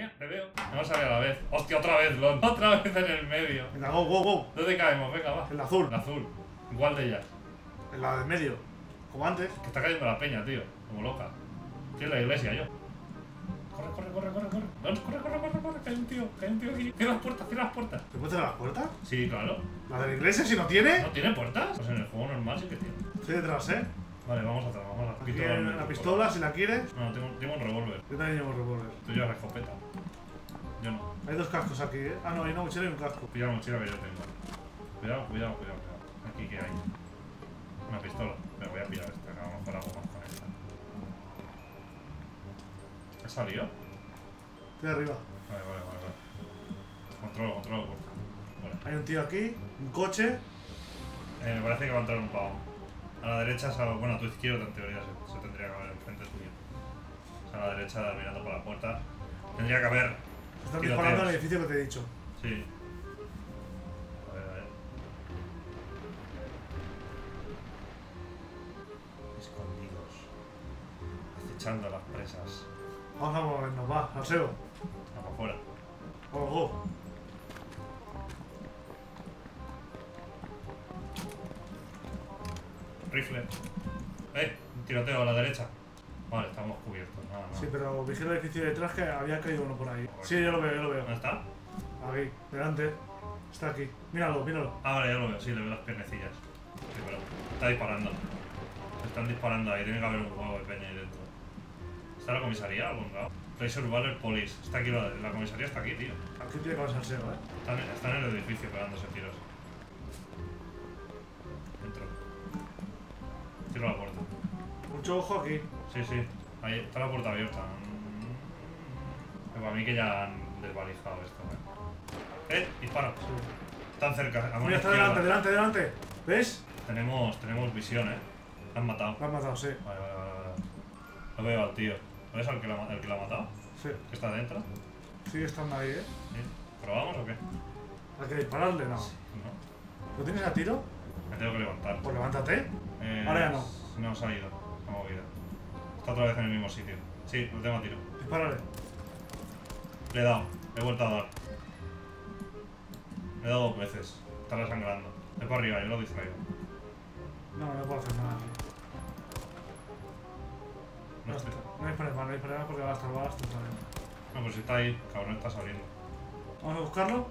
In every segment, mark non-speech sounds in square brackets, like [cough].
Mira, te veo. No sale a la vez. Hostia, otra vez, Lon. [laughs] Otra vez en el medio. Venga, go, go, go. ¿Dónde caemos? Venga, va. En la azul. El azul. Igual de ellas. En la del medio. Como antes. Que está cayendo la peña, tío. Como loca. Estoy en la iglesia, yo. Corre, corre, corre, corre, corre. Vamos, corre, corre, corre, corre. Que hay un tío, que hay un tío aquí. Cierra las puertas, cierra las puertas. ¿Te puedes cerrar las puertas? Sí, claro. ¿La de la iglesia si no tiene? ¿No tiene puertas? Pues en el juego normal sí que tiene. Estoy detrás, ¿eh? Vale, vamos atrás, vamos a Aquí una pistola, si la quieres. No, tengo, tengo un revólver. Yo también llevo revólver. Tú llevas la escopeta. Hay dos cascos aquí, ¿eh? Ah, no, hay una mochila y un casco. La mochila que yo tengo. Cuidado, cuidado, cuidado, cuidado. Aquí que hay. Una pistola. Pero voy a pillar esta, que a lo mejor hago más con esta. ¿Ha salido? Estoy arriba. Vale, vale, vale, vale. Controlo, controlo, puerta. Vale. Hay un tío aquí, un coche. Eh, me parece que va a entrar un pavo. A la derecha, bueno, a tu izquierda en teoría se, se tendría que haber enfrente tuyo. O sea, a la derecha mirando por la puerta. Tendría que haber. Están disparando al edificio que te he dicho. Sí. A ver, a ver. Escondidos. Acechando a las presas. Vamos a movernos, va, aseo. Vamos afuera. Vamos, go. Rifle. ¡Eh! Un tiroteo a la derecha. Vale, estamos cubiertos. Nada, nada. Sí, pero vigila el edificio de detrás que había caído uno por ahí. Sí, yo lo veo, yo lo veo. ¿Dónde está? Aquí, delante. Está aquí. Míralo, míralo. Ah, vale, ya lo veo. Sí, le veo las piernecillas. Sí, pero está disparando. Se están disparando ahí. Tiene que haber un huevo de peña ahí dentro. ¿Está la comisaría algún lado? Place Urbaner Police. Está aquí, la, la comisaría está aquí, tío. Aquí tiene que pasar SEO, ¿eh? Están, están en el edificio pegándose tiros. Dentro. Cierro la puerta. Mucho ojo aquí. Sí, sí. Ahí está la puerta abierta. Mm. Para mí que ya han desvalijado esto, ¿eh? ¡Eh! Disparo. Están cerca. Mira, está delante, delante, delante. ¿Ves? Tenemos, tenemos visión, ¿eh? La han matado. Lo han matado, sí. Vale, vale, vale. Lo veo al tío. ¿Lo ves al que la, el que la ha matado? Sí. ¿Que está dentro? Sigue estando ahí, ¿eh? ¿Sí? ¿Probamos o qué? Hay que dispararle, no. No. ¿Lo tienes a tiro? Me tengo que levantar. Pues levántate. Eh, Ahora ya no. No se ha ido. Se ha movido. Está otra vez en el mismo sitio. Sí, lo tengo a tiro. Dispárale. Le he dado. Le he vuelto a dar. Le he dado dos veces. Está resangrando. Es para arriba, yo lo distraigo. No, no puedo hacer nada aquí. No, No, estoy- no dispares más, no dispares más porque va a estar balas también. no, pues si está ahí, cabrón, está saliendo. Vamos a buscarlo.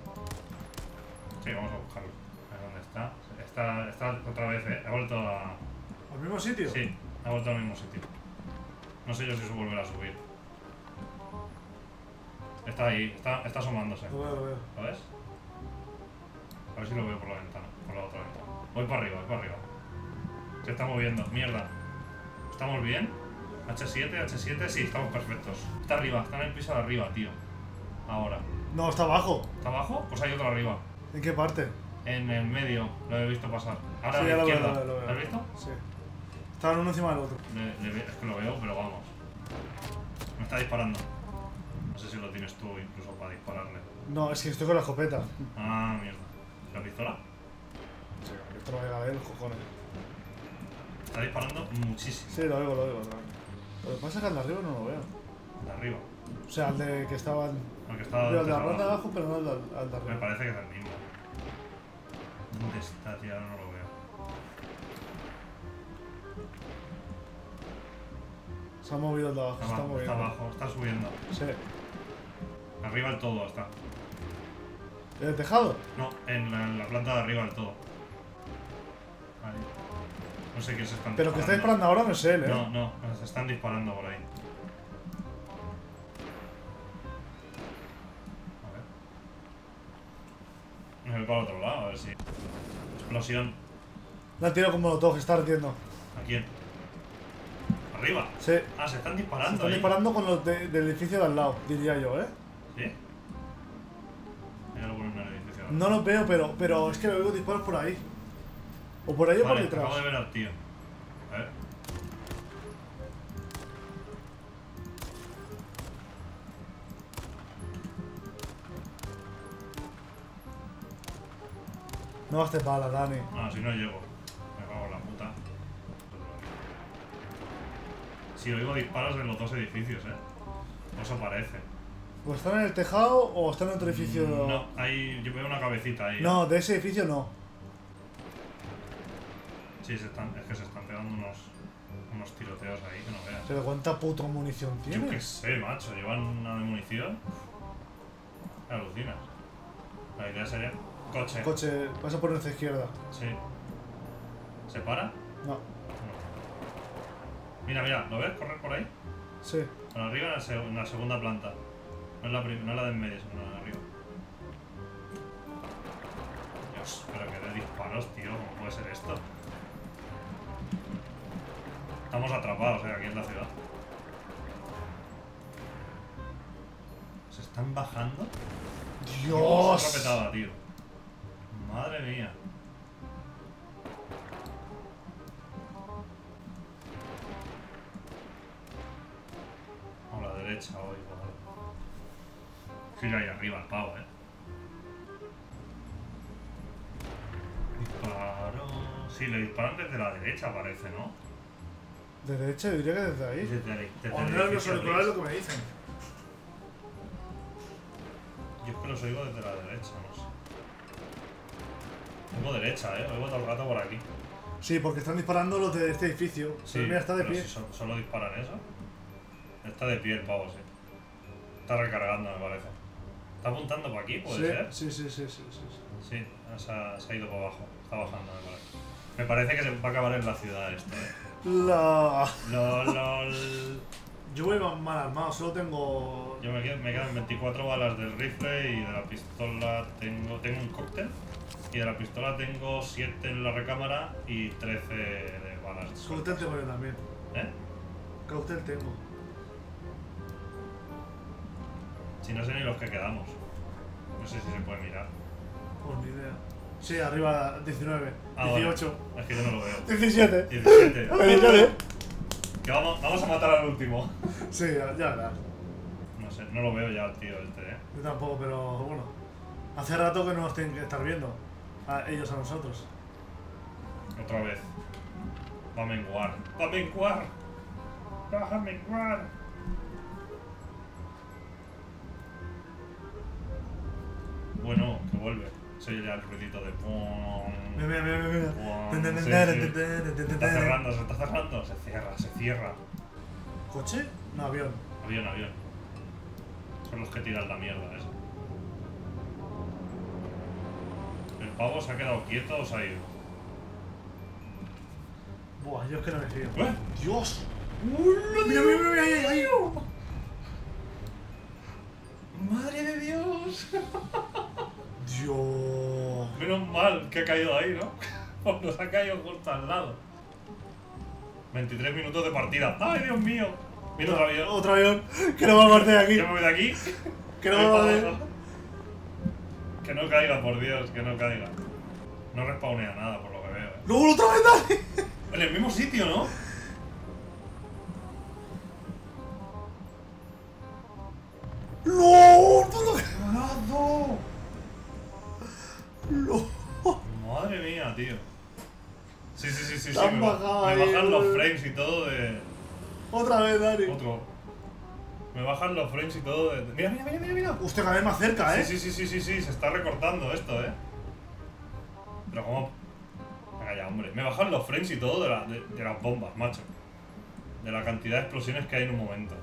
Sí, vamos a buscarlo. A ver dónde está. Está, está otra vez, eh. Ha vuelto a. ¿Al mismo sitio? Sí, ha vuelto al mismo sitio. No sé yo si eso volverá a subir. Está ahí, está, está asomándose. Lo veo, lo veo. ¿Lo ves? A ver si lo veo por la ventana, por la otra ventana. Voy para arriba, voy para arriba. Se está moviendo, mierda. ¿Estamos bien? H7, H7, sí, estamos perfectos. Está arriba, está en el piso de arriba, tío. Ahora. No, está abajo. ¿Está abajo? Pues hay otro arriba. ¿En qué parte? En el medio, lo he visto pasar. Ahora Sí, a la izquierda. lo veo, lo veo. ¿Lo has visto? Sí. Estaban uno encima del otro. Le- le ve- es que lo veo, pero vamos. Me está disparando. No sé si lo tienes tú incluso para dispararle. No, es que estoy con la escopeta. Ah, mierda. ¿La pistola? Sí, esto lo voy a ver, los cojones. Está disparando muchísimo. Sí, lo oigo, lo oigo. Lo que pasa es que al de arriba no lo veo. De arriba. O sea, al de que estaba. al-. Veo al de la ronda de abajo, pero no al de, al de Me arriba. parece que es el mismo. ¿Dónde está, tío? Ahora no lo veo. Se ha movido el de abajo, Está está abajo, está moviendo. abajo, está subiendo. Sí. Arriba del todo está. ¿En el tejado? No, en la, en la planta de arriba del todo. Vale. No sé quién se están Pero que está disparando ahora no es él, ¿eh? No, no, se están disparando por ahí. A ver. Me voy para el otro lado, a ver si. Explosión. Le han tirado con molotov, está ardiendo. ¿A quién? ¿Arriba? Sí. Ah, se están Se disparando. están ahí. disparando con los de- del edificio de al lado, diría yo, ¿eh? ¿Sí? Hay alguno en el edificio. No los veo, pero, pero es que veo disparos por ahí. O por ahí o por detrás. acabo de ver al tío. A ver. No gastes balas, Dani. Ah, si no llego. Si oigo disparos en los dos edificios, eh. Eso parece. ¿O están en el tejado o están en otro edificio? No, ahí yo veo una cabecita ahí. No, de ese edificio no. Sí, se están, es que se están pegando unos, unos tiroteos ahí que no veas. ¿Pero cuánta puta munición Yo tiene? qué sé, macho, llevan una de munición. Alucinas. La idea sería. Coche. Coche, vas a poner hacia izquierda. Sí. ¿Se para? No. Mira, mira, ¿lo ves correr por ahí? sí. Por arriba en la, seg- en la segunda planta. No es la, no es la de en medio, sino la de arriba. Dios, pero que de disparos, tío, ¿cómo puede ser esto? Estamos atrapados, eh, aquí en la ciudad. ¿Se están bajando? ¡Dios! Se petada, tío. Madre mía. Derecha hoy. Sigue ahí arriba el pavo, eh. Disparo. Sí, le disparan desde la derecha, parece, ¿no? De derecha, yo diría que desde ahí. Desde, el- desde O no los auriculares lo que me dicen. Yo es que los oigo desde la derecha, no sé. Oigo derecha, eh. Oigo todo el rato por aquí. Sí, porque están disparando los de este edificio. Sí, Pero mira, está de pie. si so- solo disparan eso. Está de pie el pavo, sí. Está recargando, me parece. ¿Está apuntando para aquí, puede sí, ser? sí, sí, sí, sí, sí, sí. Sí, se ha, se ha ido para abajo. Está bajando, me parece. Me parece que se va a acabar en la ciudad esto, eh. La... Lol, lol. Yo voy mal armado, solo tengo... Yo me, quedo- me quedan 24 balas del rifle y de la pistola tengo, tengo un cóctel. Y de la pistola tengo 7 en la recámara y 13 de balas. Cóctel tengo yo también. ¿Eh? Cóctel tengo. Si no sé ni los que quedamos. No sé si se puede mirar. Pues ni idea. Sí, arriba 19, Ah, vale. 18, Es que yo no lo veo. 17. 17. A ver, ya ve. Que vamos, vamos a matar al último. Sí, ya, ya verás. No sé, no lo veo ya tío este, eh. Yo tampoco, pero bueno. Hace rato que no nos tienen que estar viendo. A ellos a nosotros. Otra vez. Va a menguar. Va a menguar. Va a menguar. Bueno, que vuelve. Se oye ya el ruidito de pum. Mira, mira, mira, sí, sí. Se está cerrando, se está cerrando. Se cierra, se cierra. ¿Coche? No, avión. Avión, avión. Son los que tiran la mierda esa. ¿El pavo se ha quedado quieto o se ha ido? Buah, yo es que no me fío. ¿Eh? ¡Dios! Mira, mira, mira, mira, ahí, ahí. Menos mal que ha caído ahí, ¿no? [laughs] Pues nos ha caído justo al lado. 23 minutos de partida. ¡Ay, Dios mío! Mira otro avión. Otro avión. Que no va a partir de aquí. Yo me voy de aquí. Que no Voy va a para partir. abajo. Que no caiga, por Dios, que no caiga. No respawnea nada, por lo que veo. ¿eh? ¡Luego otra vez, dale! En el mismo sitio, ¿no? ¡No! Tío. Sí, sí, sí, sí. Sí me, ba- bajado me ahí, bajan los frames y todo de. Otra vez, Dani. Otro. Me bajan los frames y todo de. Mira, mira, mira, mira, mira. Usted cada vez más cerca, ¿eh? Sí, sí, sí, sí, sí, se está recortando esto, eh. Pero como. Venga ya, hombre. Me bajan los frames y todo de, la- de- de las bombas, macho. De la cantidad de explosiones que hay en un momento.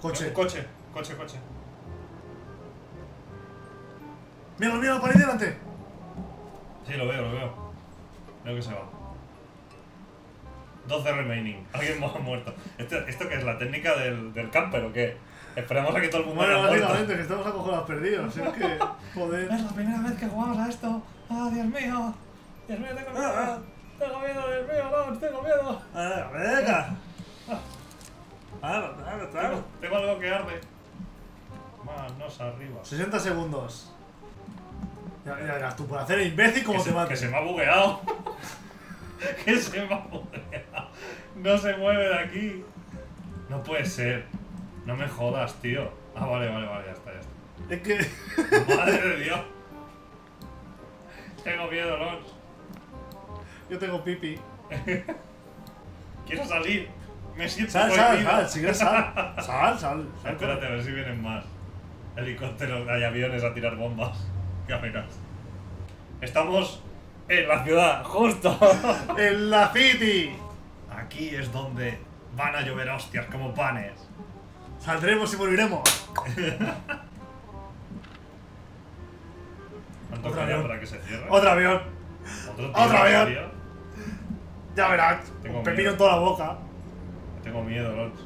Coche. Coche, coche, coche. Mira, mira, para ahí delante. Sí, lo veo, lo veo. Veo que se va. 12 remaining. [laughs] Alguien más ha muerto. ¿Esto, ¿Esto qué es? ¿La técnica del, del camper o qué? Esperemos a que todo el mundo Bueno, haya muerto. básicamente, que estamos acojonados perdidos. Es que, joder. Es la primera vez que jugamos a esto. ¡Ah, Dios mío! Dios mío, tengo miedo. Tengo miedo, Dios mío, no, tengo miedo. Ah, venga. Claro, claro, Tengo, claro. tengo algo que arde. Manos arriba. 60 segundos. Ya, ya verás tú por hacer el imbécil como te se, mates. que se me ha bugueado. [laughs] que se me ha bugueado. No se mueve de aquí. No puede ser. No me jodas, tío. Ah, vale, vale, vale, ya está, ya está. Es que Madre de Dios. Tengo miedo, Lons. yo tengo pipi. [laughs] Quiero salir. Me siento Sal, sal, sal, sigue, sal. [laughs] Sal, sal. sal. Espérate a ver si vienen más. Helicópteros, hay aviones a tirar bombas. Ya verás. Estamos en la ciudad, justo. [laughs] En la City. Aquí es donde van a llover hostias como panes. Saldremos y moriremos. ¿Cuánto Otro avión. para que se cierre? Otro avión. ¿Otro avión. Ya verás. Tengo Un pepino en toda la boca. Tengo miedo, Lons.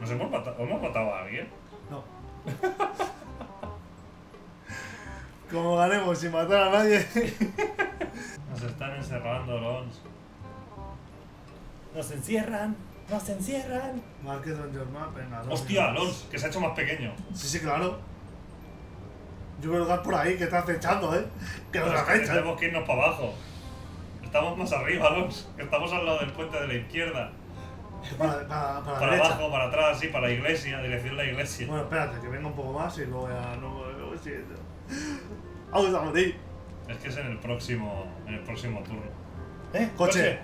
¿Nos hemos matado, hemos matado a alguien? No. [laughs] Como ganemos sin matar a nadie. [laughs] Nos están encerrando, Lons. Nos encierran, nos encierran. Market on your map, venga. dos Hostia, minutos. Lons, que se ha hecho más pequeño. Sí, sí, claro. Yo creo que vas por ahí, que estás acechando, ¿eh? Que nos Pero es que acechan. tenemos que irnos para abajo. Estamos más arriba, Lons. que Estamos al lado del puente de la izquierda. Para, para, para abajo, para atrás, sí, para la iglesia, dirección la iglesia. Bueno, espérate, que venga un poco más y luego ya luego. [laughs] Vamos a morir. Es que es en el próximo, en el próximo turno. ¿Eh? Coche.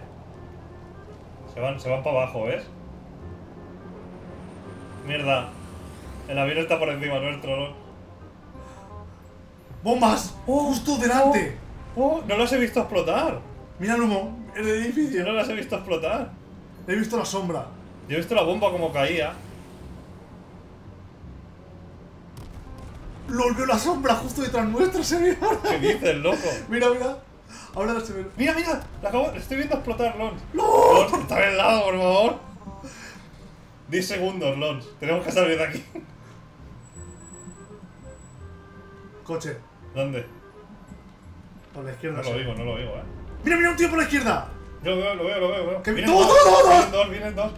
Se van, se van para abajo, ¿ves? Mierda. El avión está por encima nuestro, ¿no? ¡Bombas! ¡Justo delante! ¡Oh! No las he visto explotar. Mira el humo, el Yo edificio. no las he visto explotar. He visto la sombra. Yo he visto la bomba como caía. Lo veo la sombra justo detrás nuestro, se ve. ¿Qué dices, loco? Mira, mira. Ahora se ve. Mira, mira, la acabo, estoy viendo explotar, Lons. ¡No! Lons, está al lado, por favor. 10 segundos, Lons. Tenemos que salir de aquí. Coche. ¿Dónde? Por la izquierda. No lo digo, no lo digo, eh. Mira, mira un tío por la izquierda. Yo lo veo, lo veo, lo veo. lo veo. Que- Vienen ¡Dos, dos, dos, dos, Vienen dos, vienen dos.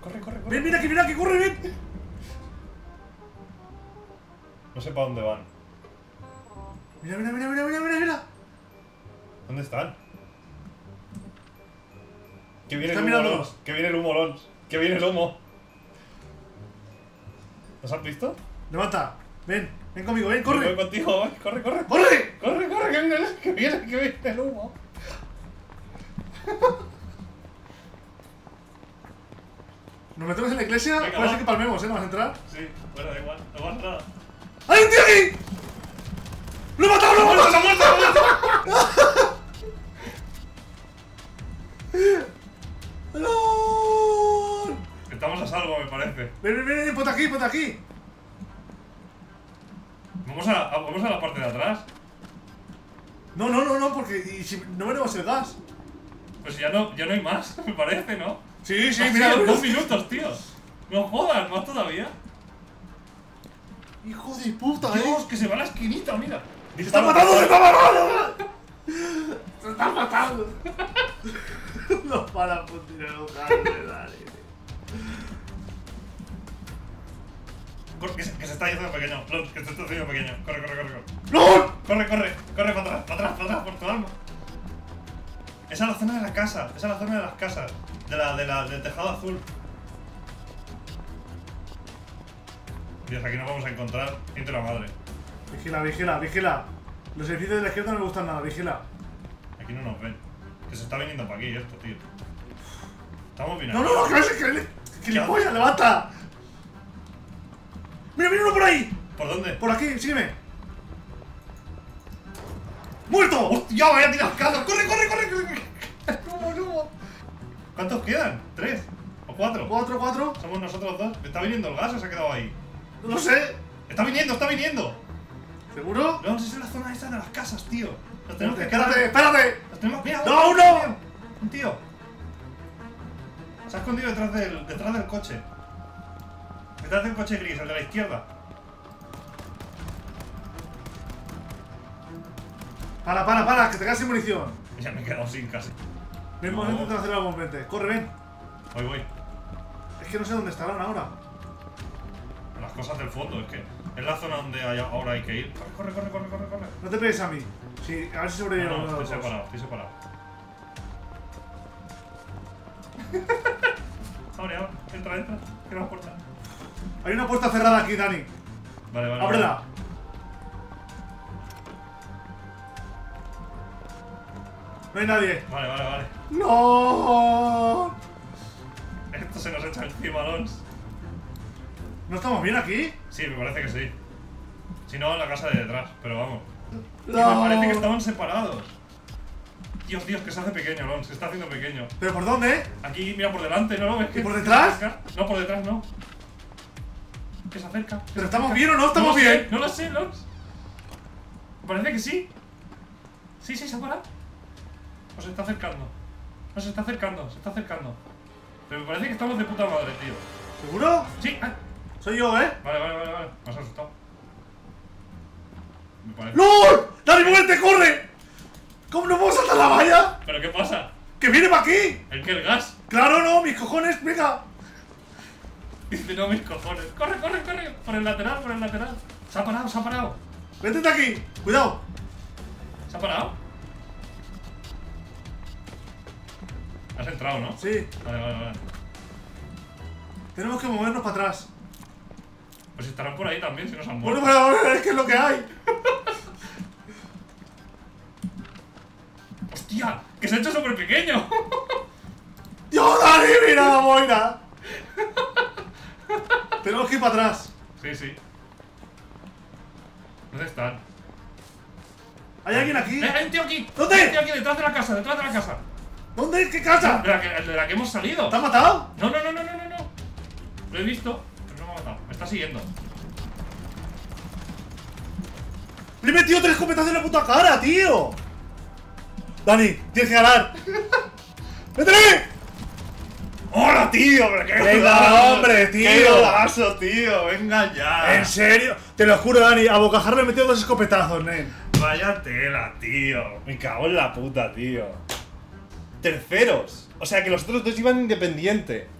Corre, corre, corre. Ven, mira aquí, mira aquí, corre, ven. No sé para dónde van. Mira, mira, mira, mira, mira, mira, mira. ¿Dónde están? Que viene el humo. Lons. Que viene el humo, Lons. Que viene el humo. ¿Nos has visto? Levanta. Ven, ven conmigo, ven, Voy corre. contigo, voy. Corre, corre. ¡Corre! Corre, corre, que viene, el- que viene, que viene el humo. [laughs] Nos metemos en la iglesia. Venga, Puede va. que palmemos, ¿eh? ¿No vas a entrar? Sí, bueno, da igual, no pasa nada. ¡Hay un tío aquí! ¡Lo he matado, lo he matado! ¡Se muerto, se muerto! ¡No! Estamos a salvo, me parece. Ven, ven, ven, ponte aquí, ponte aquí. Vamos a, a- vamos a la parte de atrás. No, no, no, no, porque y si no veremos el gas. Pues ya no, ya no hay más, [laughs] me parece, ¿no? Sí, sí, sido mira. dos minutos, tío. No jodas, más todavía. Hijo de puta, eh. Dios, que se va a la esquinita, mira. ¡Se está matando, se está matando! [laughs] ¡Se está matando! [laughs] No para putir los cables, dale. Que, se, que se está haciendo pequeño. Que se está haciendo pequeño. Corre, corre, corre. Corre, ¡No! corre, corre, corre para atrás, para atrás, para atrás, por tu alma. Esa es la zona de la casa, esa es la zona de las casas. De la, de la, del tejado azul. Dios, aquí nos vamos a encontrar. Siente la madre. Vigila, vigila, vigila. Los edificios de la izquierda no me gustan nada, vigila. Aquí no nos ven. Que se está viniendo para aquí esto, tío. Estamos bien No, aquí. no, no, que que le. ¡Que le polla, levanta! ¡Mira, mira uno por ahí! ¿Por dónde? Por aquí, sígueme. ¡Muerto! ¡Hostia, vaya tirar casa! ¡Corre, corre, corre! corre! ¡Humo, humo! ¿Cuántos quedan? ¿Tres? ¿O cuatro? Cuatro, cuatro. Somos nosotros dos. ¿Está viniendo el gas o se ha quedado ahí? No lo sé. ¡Está viniendo, está viniendo! ¿Seguro? No, esa es la zona esa de las casas, tío. Nos tenemos que Espérate, quedar. espérate. Nos tenemos... ¡Mira! ¡No, un no! tío! ¡Un tío! Se ha escondido detrás del, detrás del coche. Detrás del coche gris, el de la izquierda. Para, para, para, que te quedas sin munición. Ya me he quedado sin casi. Ven, No. momento de hacer algo mente. Corre, ven. Voy, voy. Es que no sé dónde estarán ahora. Las cosas del fondo, es que es la zona donde hay- ahora hay que ir. Corre, corre, corre, corre, corre. No te pegues a mí. Sí, a ver si No, sobrevivimos no, los estoy separado, estoy separado. [laughs] abre, abre, entra, entra, cierra la puerta. Hay una puerta cerrada aquí, Dani. Vale, vale. Ábrela. No hay nadie. Vale, vale, vale. ¡No! se nos echa encima, Alonso. ¿No estamos bien aquí? Sí, me parece que sí. Si no, en la casa de detrás, pero vamos. No. Me parece que estaban separados. Dios, Dios, que se hace pequeño, Alonso. Se está haciendo pequeño. ¿Pero por dónde? Aquí, mira, por delante, ¿no lo ves? ¿Y por detrás? No, por detrás no. Que se acerca. que ¿Pero se estamos acerca. bien o no estamos sé, bien? no lo sé. Me parece que sí. Sí, sí, se ha parado. O se está acercando. No, se está acercando, se está acercando. Pero me parece que estamos de puta madre, tío. ¿Seguro? Sí, ah, Soy yo, ¿eh? Vale, vale, vale, vale. Me has asustado. Me parece. ¡LOL! ¡Dani, muévete, corre! ¿Cómo no puedo saltar la valla? ¿Pero qué pasa? ¡Que viene para aquí! ¿El que el gas? ¡Claro, no! ¡Mis cojones! ¡Venga! Dice, no, mis cojones. Corre, corre, corre. Por el lateral, por el lateral. Se ha parado, se ha parado. ¡Vete de aquí! ¡Cuidado! ¿Se ha parado? Has entrado, ¿no? Sí, Vale, vale, vale. tenemos que movernos para atrás. Pues estarán por ahí también si nos han Bueno, muerto. pero es que es lo que hay. [laughs] ¡Hostia! ¡Que se ha hecho súper pequeño! [laughs] ¡Dios, Dani! ¡Mira la boina! [laughs] tenemos que ir para atrás. sí, sí. ¿Dónde están? ¿Hay alguien aquí? ¡Eh, hay un tío aquí! ¿Dónde? Hay un tío aquí, detrás de la casa, detrás de la casa. ¿Dónde? ¿Qué casa? De la que, de la que hemos salido. ¿Te ha matado? No, no, no, no, no, no, no. Lo he visto, está siguiendo. ¡Le he metido tres escopetazos en la puta cara, tío! Dani, tienes que ganar. [laughs] ¡Métele! ¡Hola, tío! ¿Pero qué Venga, hombre, tío. ¡Qué golazo, tío! ¡Venga ya! ¿En serio? Te lo juro, Dani, a Bocajarro le he metido dos escopetazos, nen. Vaya tela, tío. Me cago en la puta, tío. Terceros. O sea que los otros dos iban independiente.